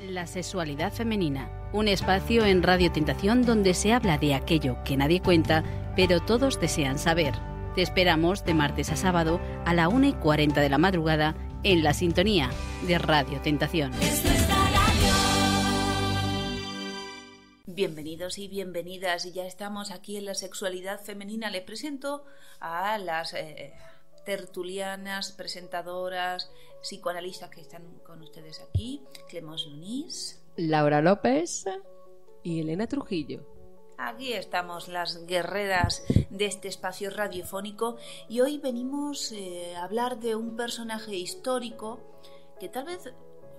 La sexualidad femenina, un espacio en Radio Tentación donde se habla de aquello que nadie cuenta, pero todos desean saber. Te esperamos de martes a sábado a la 1 y 40 de la madrugada en la sintonía de Radio Tentación. Bienvenidos y bienvenidas, y ya estamos aquí en la sexualidad femenina. Le presento a las eh, tertulianas, presentadoras, psicoanalistas que están con ustedes aquí, Clemos Lunis, Laura López y Elena Trujillo. Aquí estamos las guerreras de este espacio radiofónico y hoy venimos eh, a hablar de un personaje histórico que tal vez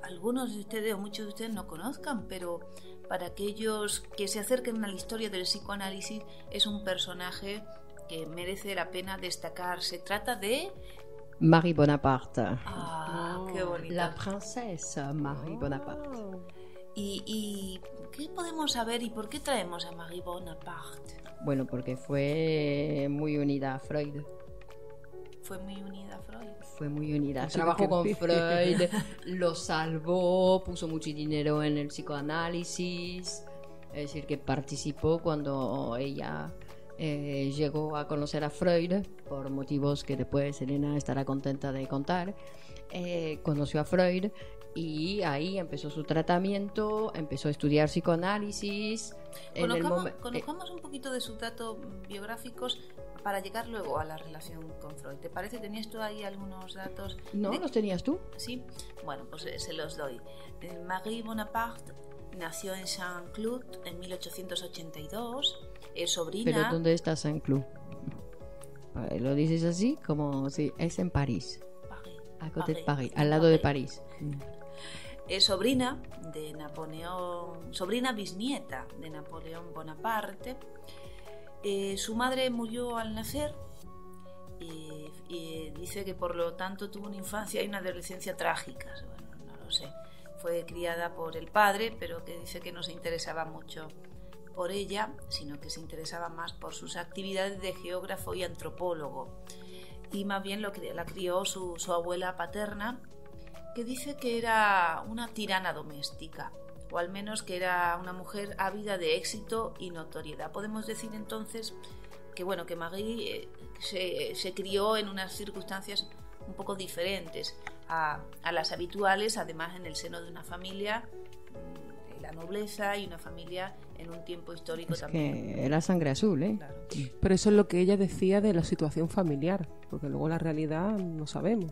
algunos de ustedes o muchos de ustedes no conozcan, pero para aquellos que se acerquen a la historia del psicoanálisis es un personaje que merece la pena destacar. Se trata de Marie Bonaparte. Ah, qué bonito. La princesa Marie Bonaparte. ¿Y, ¿Y qué podemos saber y por qué traemos a Marie Bonaparte? Bueno, porque fue muy unida a Freud. Fue muy unida a Freud. Fue muy unida. Trabajó con Freud, lo salvó, puso mucho dinero en el psicoanálisis. Es decir, que participó cuando ella eh, llegó a conocer a Freud, por motivos que después Elena estará contenta de contar. Eh, conoció a Freud y ahí empezó su tratamiento, empezó a estudiar psicoanálisis. Conozcamos, eh, conozcamos un poquito de sus datos biográficos para llegar luego a la relación con Freud. ¿Te parece? ¿Tenías tú ahí algunos datos? ¿No de- los tenías tú? Sí, bueno, pues se los doy. Marie Bonaparte nació en Saint-Cloud en 1882, es sobrina. Pero ¿dónde está Saint Cloud? Eh, Lo dices así como si es en París, París, a côté de París, al lado de París. París. Es sobrina de Napoleón, sobrina bisnieta de Napoleón Bonaparte. Eh, su madre murió al nacer y, y dice que por lo tanto tuvo una infancia y una adolescencia trágicas. Bueno, no lo sé. Fue criada por el padre, pero que dice que no se interesaba mucho por ella, sino que se interesaba más por sus actividades de geógrafo y antropólogo. Y más bien lo cri- la crió su, abuela paterna, que dice que era una tirana doméstica, o al menos que era una mujer ávida de éxito y notoriedad. Podemos decir entonces que bueno, que Marie eh, se, crió en unas circunstancias un poco diferentes a, las habituales, además en el seno de una familia la nobleza y una familia en un tiempo histórico Es también. que era sangre azul, ¿eh? Claro. Pero eso es lo que ella decía de la situación familiar, porque luego la realidad no sabemos.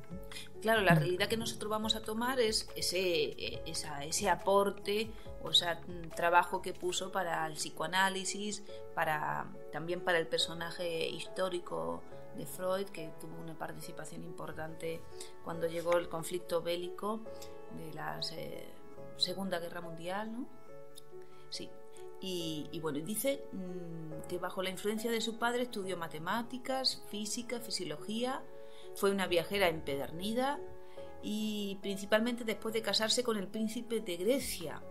Claro, la realidad que nosotros vamos a tomar es ese, esa- ese aporte o ese mm, trabajo que puso para el psicoanálisis, para, también para el personaje histórico de Freud, que tuvo una participación importante cuando llegó el conflicto bélico de la eh, Segunda Guerra Mundial, ¿no? Sí. Y, y bueno, dice mm, que bajo la influencia de su padre estudió matemáticas, física, fisiología, fue una viajera empedernida y principalmente después de casarse con el príncipe de Grecia,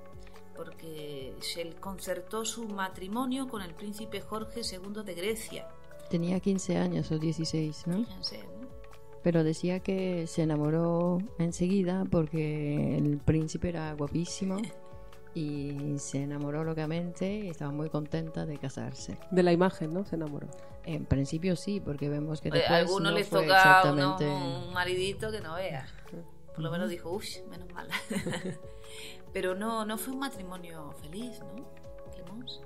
porque se concertó su matrimonio con el príncipe Jorge II de Grecia. Tenía 15 años o 16, ¿no? Fíjense, ¿no? Pero decía que se enamoró enseguida porque el príncipe era guapísimo y se enamoró locamente y estaba muy contenta de casarse. De la imagen, ¿no? Se enamoró. En principio sí, porque vemos que Oye, después a algunos no les fue toca a uno exactamente... un maridito que no vea. Por lo menos dijo, uff, menos mal. Pero no, no fue un matrimonio feliz, ¿no? Clemence?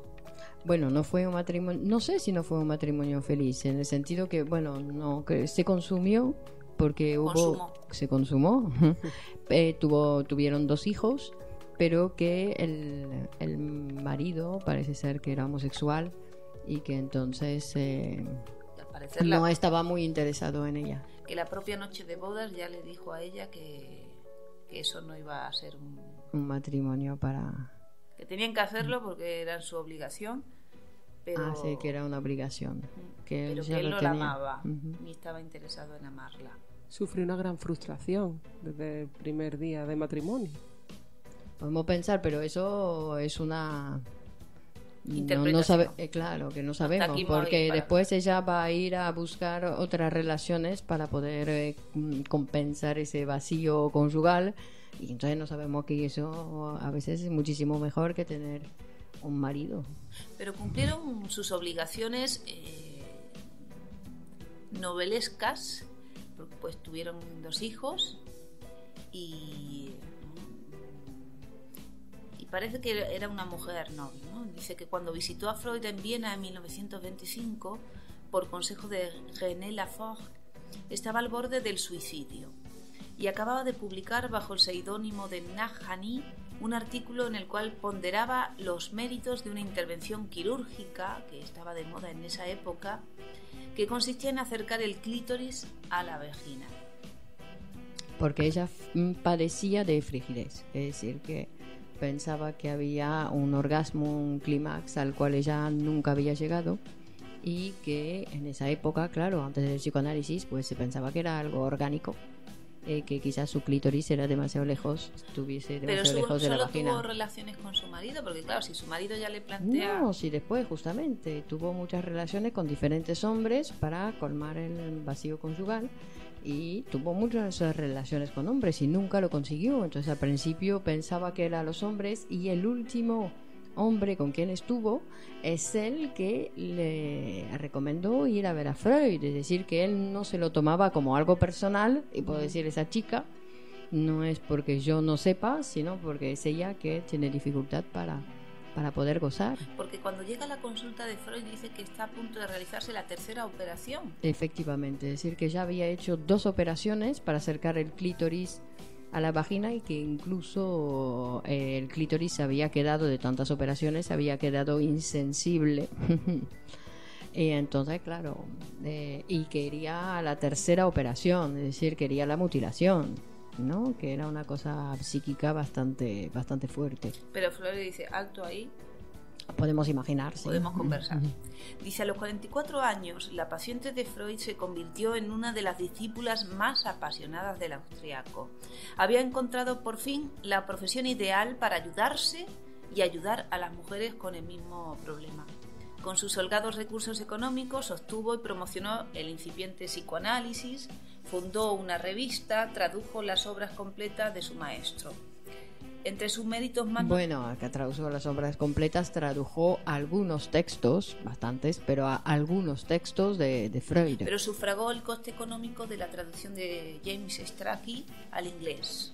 Bueno, no fue un matrimonio, no sé si no fue un matrimonio feliz, en el sentido que, bueno, no, que se consumió porque hubo, Consumó. se consumó, Eh, tuvo, tuvieron dos hijos, pero que el, el marido parece ser que era homosexual y que entonces eh, no la, estaba muy interesado en ella. que la propia noche de bodas ya le dijo a ella que, que eso no iba a ser un... Un matrimonio para... que tenían que hacerlo porque era su obligación, pero, Ah, sí, que era una obligación. Que él pero ya que él no la tenía. amaba, Ujú. ni estaba interesado en amarla. Sufrió una gran frustración desde el primer día de matrimonio. Podemos pensar, pero eso es una... No, no sabe, eh, claro que no sabemos, porque después ella va a ir a buscar otras relaciones para poder eh, mm, compensar ese vacío conyugal, Y entonces no sabemos que eso a veces es muchísimo mejor que tener un marido. Pero cumplieron sus obligaciones eh, novelescas, pues tuvieron dos hijos y, parece que era una mujer noble. ¿no? Dice que cuando visitó a Freud en Viena en 1925, por consejo de René Lafort, estaba al borde del suicidio y acababa de publicar bajo el seudónimo de Nahani un artículo en el cual ponderaba los méritos de una intervención quirúrgica que estaba de moda en esa época, que consistía en acercar el clítoris a la vagina. Porque ella padecía de frigidez, es decir, que pensaba que había un orgasmo, un clímax al cual ella nunca había llegado y que en esa época, claro, antes del psicoanálisis, pues se pensaba que era algo orgánico eh, que quizás su clítoris era demasiado lejos, estuviese demasiado lejos de la vagina. Pero tuvo relaciones con su marido, porque claro, si su marido ya le plantea... No, sí, después justamente tuvo muchas relaciones con diferentes hombres para colmar el vacío conjugal y tuvo muchas relaciones con hombres y nunca lo consiguió. Entonces al principio pensaba que eran los hombres y el último hombre con quien estuvo es el que le recomendó ir a ver a Freud, es decir, que él no se lo tomaba como algo personal, y puedo decir esa chica, no es porque yo no sepa, sino porque es ella que tiene dificultad para, para poder gozar. Porque cuando llega a la consulta de Freud dice que está a punto de realizarse la tercera operación. Efectivamente, es decir, que ya había hecho dos operaciones para acercar el clítoris a la vagina y que incluso eh, el clítoris había quedado de tantas operaciones, había quedado insensible. y entonces, claro, eh, y quería la tercera operación, es decir, quería la mutilación. ¿no? que era una cosa psíquica bastante bastante fuerte. Pero Flor dice, alto ahí, Podemos imaginar, Podemos conversar. Dice, a los 44 años, la paciente de Freud se convirtió en una de las discípulas más apasionadas del austriaco. Había encontrado por fin la profesión ideal para ayudarse y ayudar a las mujeres con el mismo problema. Con sus holgados recursos económicos obtuvo y promocionó el incipiente psicoanálisis, fundó una revista, tradujo las obras completas de su maestro entre sus méritos más... Bueno, acá tradujo las obras completas, tradujo algunos textos, bastantes, pero a algunos textos de, Freud. Pero sufragó el coste económico de la traducción de James Strachey al inglés.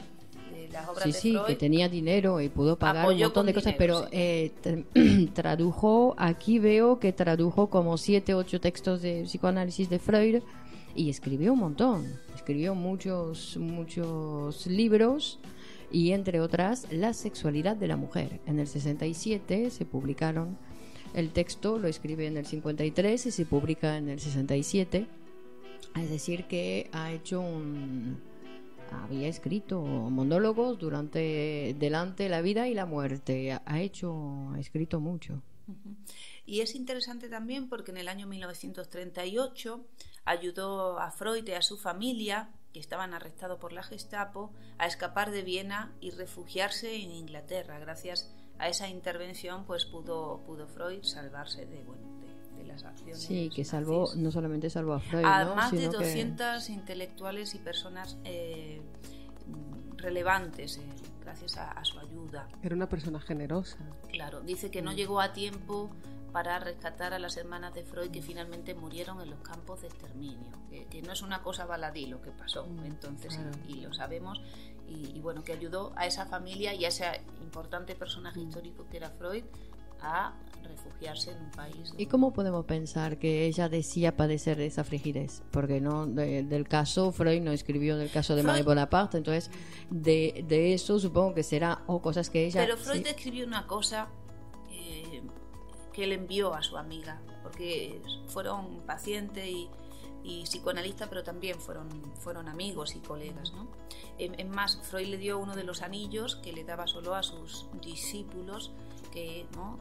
De las obras sí, de sí, que tenía dinero y pudo pagar un montón de cosas, pero eh, tradujo, aquí veo que tradujo como siete, ocho textos de psicoanálisis de Freud y escribió un montón, escribió muchos, muchos libros y entre otras La sexualidad de la mujer. En el 67 se publicaron el texto, lo escribe en el 53 y se publica en el 67. Es decir, que ha hecho un había escrito monólogos durante delante la vida y la muerte. Ha hecho ha escrito mucho. Y es interesante también porque en el año 1938 ayudó a Freud y a su familia que estaban arrestados por la Gestapo, a escapar de Viena y refugiarse en Inglaterra. Gracias a esa intervención, pues pudo, pudo Freud salvarse de, bueno, de, las acciones. Sí, que salvó, no solamente salvó a Freud, a ¿no? más de 200 intelectuales y personas eh, relevantes. Eh, gracias a, a, su ayuda. Era una persona generosa. Claro, dice que no mm. llegó a tiempo para rescatar a las hermanas de Freud que finalmente murieron en los campos de exterminio, que, no es una cosa baladí lo que pasó mm, entonces y, lo sabemos y, bueno que ayudó a esa familia y a ese importante personaje mm. histórico que era Freud a refugiarse en un país. ¿Y cómo podemos pensar que ella decía padecer de esa frigidez? Porque no del caso, Freud no escribió del caso de Marie Bonaparte, entonces de, de, eso supongo que será o cosas que ella... Pero Freud escribió una cosa que él envió a su amiga, porque fueron paciente y, psicoanalista, pero también fueron, amigos y colegas. ¿no? Es más, Freud le dio uno de los anillos que le daba solo a sus discípulos, que ¿no?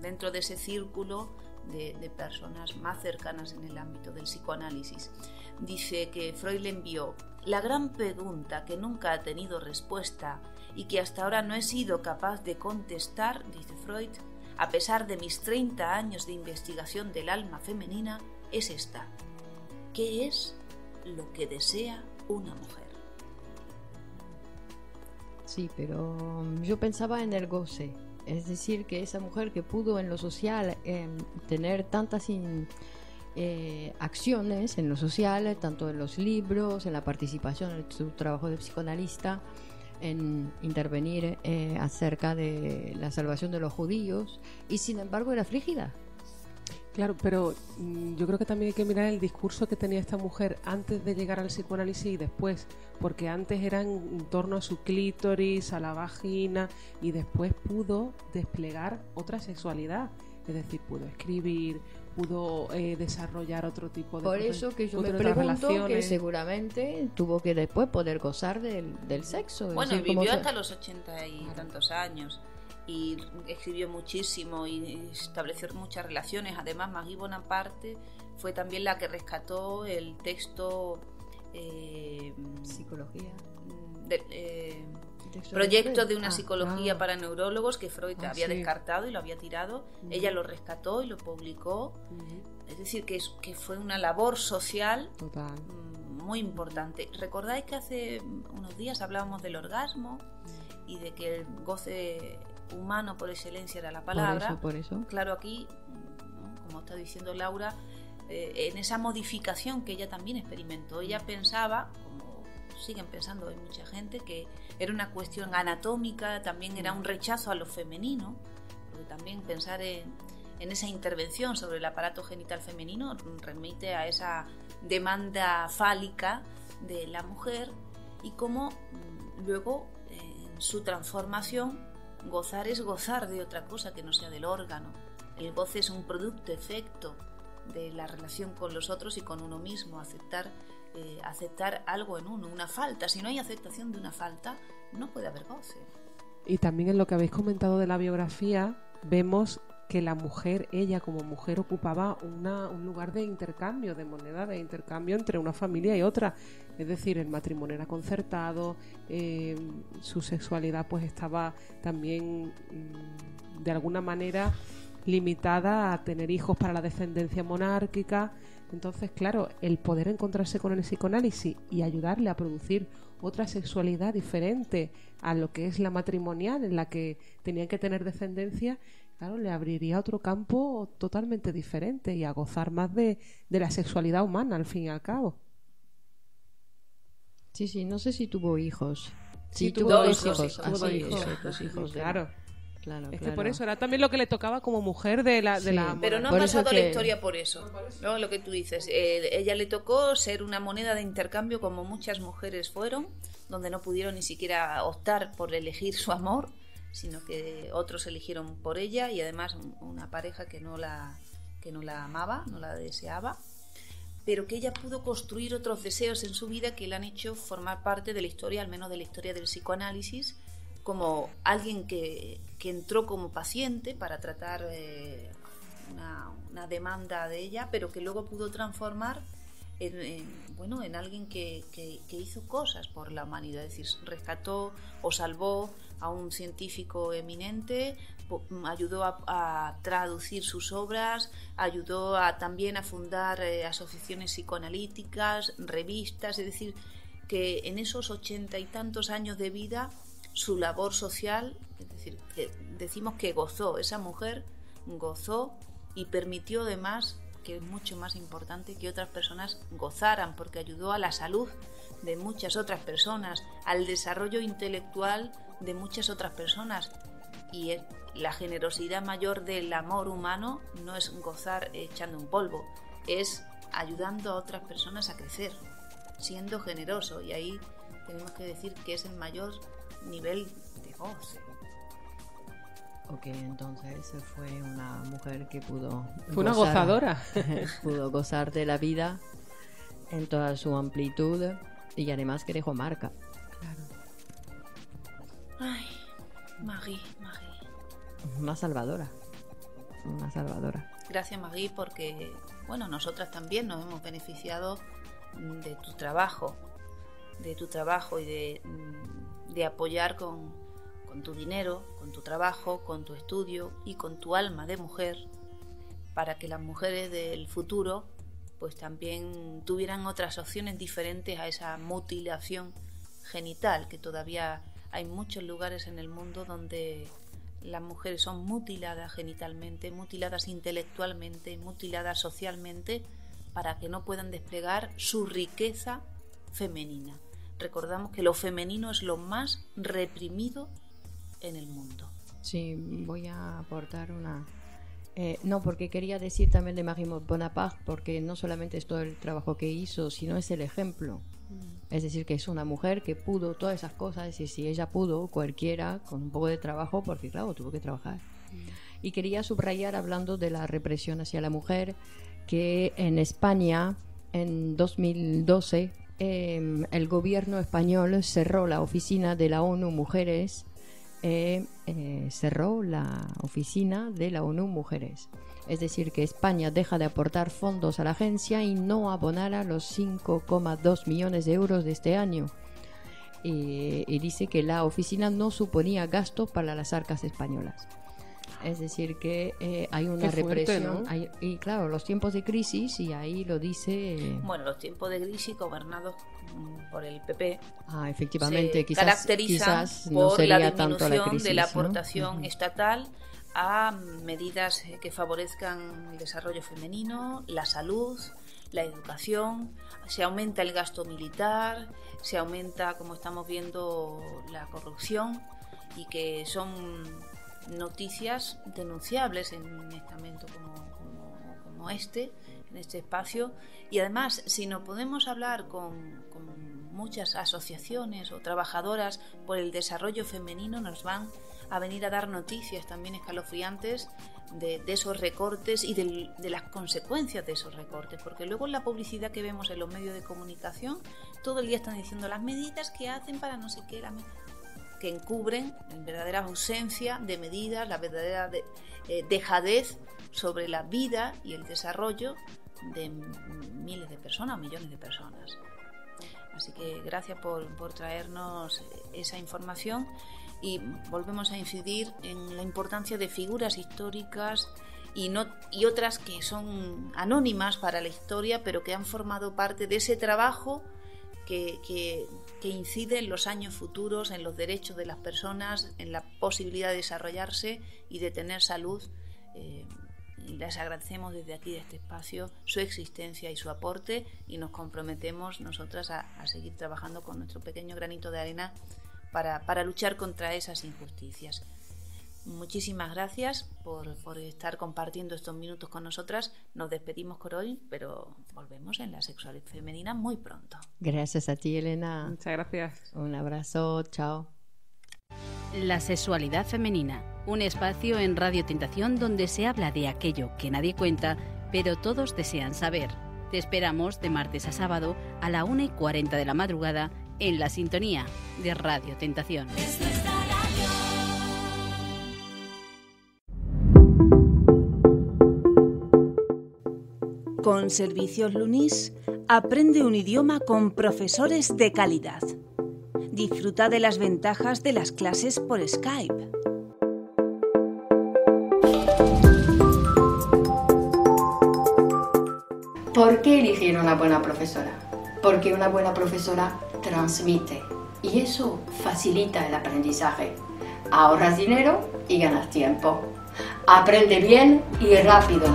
dentro de ese círculo de, de, personas más cercanas en el ámbito del psicoanálisis. Dice que Freud le envió la gran pregunta que nunca ha tenido respuesta y que hasta ahora no he sido capaz de contestar, dice Freud, a pesar de mis 30 años de investigación del alma femenina, es esta. ¿Qué es lo que desea una mujer? Sí, pero mm, yo pensaba en el goce. Es decir, que esa mujer que pudo en lo social em, tener tantas eh, acciones en lo social, tanto en los libros, en la participación en su trabajo de psicoanalista, en intervenir eh, acerca de la salvación de los judíos, y sin embargo era frígida. Claro, pero mm, yo creo que también hay que mirar el discurso que tenía esta mujer antes de llegar al psicoanálisis y después, porque antes era en, en torno a su clítoris, a la vagina y después pudo desplegar otra sexualidad, es decir, pudo escribir, pudo eh, desarrollar otro tipo de Por eso que yo me pregunto que seguramente tuvo que después poder gozar del, del sexo. Bueno, decir, como vivió se- hasta los ochenta y tantos años y escribió muchísimo y estableció muchas relaciones. Además, Magui Bonaparte fue también la que rescató el texto eh, Psicología. del, eh, proyecto de Freud. una Ah, psicología ah. para neurólogos que Freud Ah, había sí. descartado y lo había tirado. Ujú. Ella lo rescató y lo publicó. Ujú, Es decir, que, es- que fue una labor social Total. mm, muy importante. ¿Recordáis que hace unos días hablábamos del orgasmo y de que el goce humano por excelencia era la Por palabra? eso, por eso. Claro, aquí, como está diciendo Laura, eh, en esa modificación que ella también experimentó, ella pensaba, siguen pensando hay mucha gente, que era una cuestión anatómica, también era un rechazo a lo femenino, porque también pensar en, en esa intervención sobre el aparato genital femenino remite a esa demanda fálica de la mujer y cómo mm, luego en su transformación gozar es gozar de otra cosa que no sea del órgano. El goce es un producto, efecto de la relación con los otros y con uno mismo, aceptar, eh, aceptar algo en uno, una falta. Si no hay aceptación de una falta, no puede haber goce. Y también en lo que habéis comentado de la biografía, vemos que la mujer, ella como mujer, ocupaba una- un lugar de intercambio, de moneda, de intercambio entre una familia y otra. Es decir, el matrimonio era concertado, eh, su sexualidad pues estaba también mm, de alguna manera limitada a tener hijos para la descendencia monárquica. Entonces, claro, el poder encontrarse con el psicoanálisis y ayudarle a producir otra sexualidad diferente a lo que es la matrimonial, en la que tenían que tener descendencia, claro, le abriría otro campo totalmente diferente y a gozar más de, de la sexualidad humana, al fin y al cabo. Sí, sí, no sé si tuvo hijos. Sí, tuvo tuvo dos dos hijos. hijos. Ah, sí, hijos. eso, dos hijos. de- Claro, Claro, es que claro. por eso era también lo que le tocaba como mujer de la... De Sí. la Pero no ha pasado la que- historia por eso. ¿no? Lo que tú dices. eh, ella le tocó ser una moneda de intercambio como muchas mujeres fueron, donde no pudieron ni siquiera optar por elegir su amor, sino que otros eligieron por ella y además un- una pareja que no la, que no la amaba, no la deseaba pero que ella pudo construir otros deseos en su vida que le han hecho formar parte de la historia, al menos de la historia del psicoanálisis, como alguien que, que entró como paciente para tratar eh, una, una demanda de ella, pero que luego pudo transformar en, en, bueno, en alguien que, que- que hizo cosas por la humanidad, es decir, rescató o salvó a un científico eminente, po- ayudó a, a traducir sus obras, ayudó a, también a fundar eh, asociaciones psicoanalíticas, revistas, es decir, que en esos ochenta y tantos años de vida su labor social, es decir, decimos que gozó, esa mujer gozó y permitió además, que es mucho más importante, que otras personas gozaran, porque ayudó a la salud de muchas otras personas, al desarrollo intelectual de muchas otras personas. Y la generosidad mayor del amor humano no es gozar echando un polvo, es ayudando a otras personas a crecer, siendo generoso. Y ahí tenemos que decir que es el mayor nivel de goce. Ok, entonces fue una mujer que pudo... Fue una gozar- gozadora. pudo gozar de la vida en toda su amplitud y además que dejó marca. Ay, Marie, Marie. Una salvadora. Una salvadora. Gracias Magui porque, bueno, nosotras también nos hemos beneficiado de tu trabajo, de tu trabajo y de, mm, de apoyar con, con tu dinero, con tu trabajo, con tu estudio y con tu alma de mujer para que las mujeres del futuro pues también tuvieran otras opciones diferentes a esa mutilación genital que todavía hay muchos lugares en el mundo donde las mujeres son mutiladas genitalmente, mutiladas intelectualmente, mutiladas socialmente, para que no puedan desplegar su riqueza femenina. Recordamos que lo femenino es lo más reprimido en el mundo. Sí, voy a aportar una... Eh, no, porque quería decir también de Marie Bonaparte, porque no solamente es todo el trabajo que hizo, sino es el ejemplo. Mm. Es decir, que es una mujer que pudo todas esas cosas, y si ella pudo, cualquiera, con un poco de trabajo, porque claro, tuvo que trabajar. Mm. Y quería subrayar, hablando de la represión hacia la mujer, que en España, en 2012, em, el gobierno español cerró la oficina de la ONU Mujeres eh, eh, cerró la oficina de la ONU Mujeres. Es decir, que España deja de aportar fondos a la agencia y no abonará los 5,2 millones de euros de este año. y dice que la oficina no suponía gasto para las arcas españolas. Es decir, que eh, hay una represión. y claro, los tiempos de crisis, y ahí lo dice. Eh, bueno, los tiempos de crisis gobernados mm, por el PP. Ah, efectivamente, quizás, caracterizan por la disminución de la aportación estatal a medidas que favorezcan el desarrollo femenino, la salud, la educación, se aumenta el gasto militar, se aumenta, como estamos viendo, la corrupción y que son noticias denunciables en un estamento como, este, en este espacio. Y además, si no podemos hablar con, muchas asociaciones o trabajadoras por el desarrollo femenino, nos van a venir a dar noticias también escalofriantes de, esos recortes y de, de, las consecuencias de esos recortes, porque luego en la publicidad que vemos en los medios de comunicación, todo el día están diciendo las medidas que hacen para no sé qué, que encubren la verdadera ausencia de medidas, la verdadera eh, dejadez sobre la vida y el desarrollo de miles de personas, millones de personas. Así que gracias por, traernos esa información y volvemos a incidir en la importancia de figuras históricas y, no, y otras que son anónimas para la historia, pero que han formado parte de ese trabajo que, que incide en los años futuros, en los derechos de las personas, en la posibilidad de desarrollarse y de tener salud. Eh, les agradecemos desde aquí, de este espacio, su existencia y su aporte y nos comprometemos nosotras a, seguir trabajando con nuestro pequeño granito de arena para luchar contra esas injusticias. Muchísimas gracias por, estar compartiendo estos minutos con nosotras. Nos despedimos por hoy, pero volvemos en la sexualidad femenina muy pronto. Gracias a ti, Elena. Muchas gracias. Un abrazo, chao. La sexualidad femenina, un espacio en Radio Tentación donde se habla de aquello que nadie cuenta, pero todos desean saber. Te esperamos de martes a sábado a la 1 y 40 de la madrugada en la sintonía de Radio Tentación. Con Servicios Lunis, aprende un idioma con profesores de calidad. Disfruta de las ventajas de las clases por Skype. ¿Por qué elegir una buena profesora? Porque una buena profesora transmite y eso facilita el aprendizaje. Ahorras dinero y ganas tiempo. Aprende bien y rápido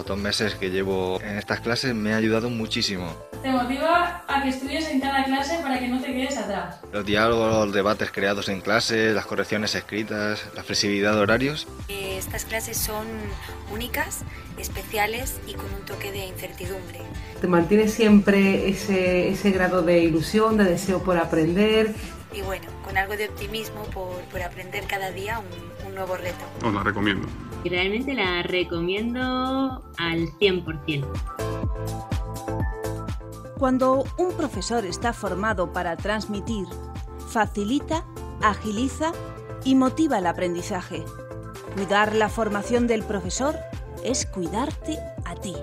los dos meses que llevo en estas clases me ha ayudado muchísimo. Te motiva a que estudies en cada clase para que no te quedes atrás. Los diálogos, los debates creados en clase, las correcciones escritas, la flexibilidad de horarios. Estas clases son únicas, especiales y con un toque de incertidumbre. Te mantiene siempre ese, ese grado de ilusión, de deseo por aprender. Y bueno, con algo de optimismo por, por aprender cada día un, un nuevo reto. Os la recomiendo y realmente la recomiendo al 100%. Cuando un profesor está formado para transmitir, facilita, agiliza y motiva el aprendizaje. Cuidar la formación del profesor es cuidarte a ti.